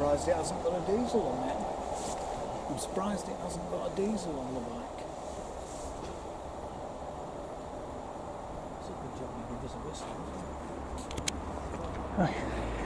surprised it hasn't got a diesel on it. I'm surprised it hasn't got a diesel on the bike. It's a good job you give us a whistle.